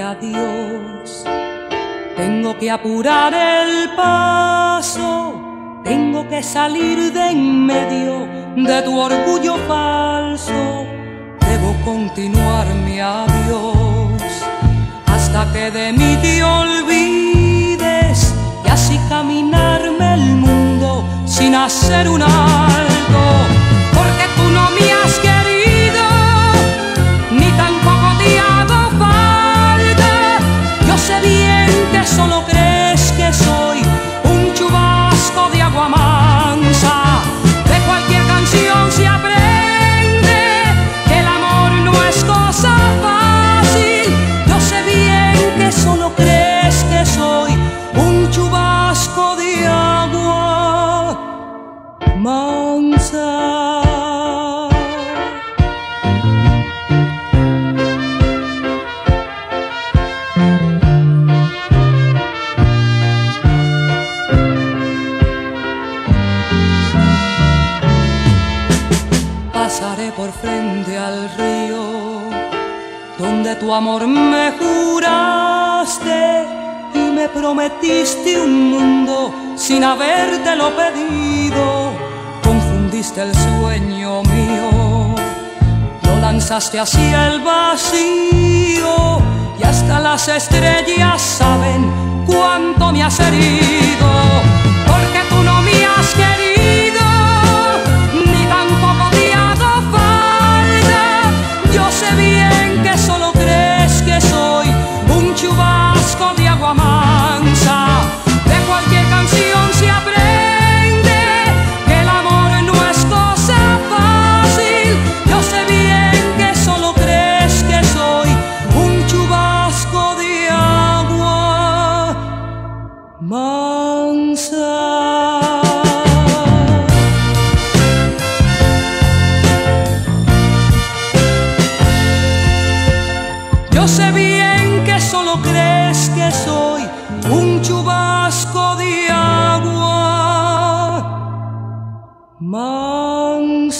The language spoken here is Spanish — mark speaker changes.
Speaker 1: adiós. Tengo que apurar el paso, tengo que salir de en medio de tu orgullo falso. Debo continuar mi adiós hasta que de mí te olvides y así caminarme el mundo sin hacer un Pasaré por frente al río donde tu amor me juraste y me prometiste un mundo sin habértelo pedido. Confundiste el sueño mío, lo lanzaste hacia el vacío y hasta las estrellas saben cuánto me has herido. Yo sé bien que solo crees que soy un chubasco de agua mansa.